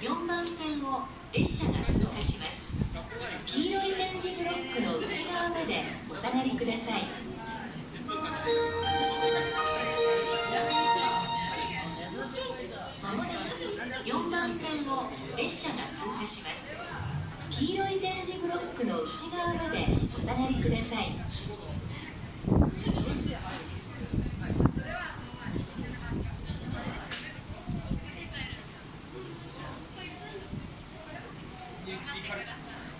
4番線を列車が通過します。黄色い点字ブロックの内側までお下がりください。4番線を列車が通過します。黄色い点字ブロックの内側までお下がりください。いくらですか?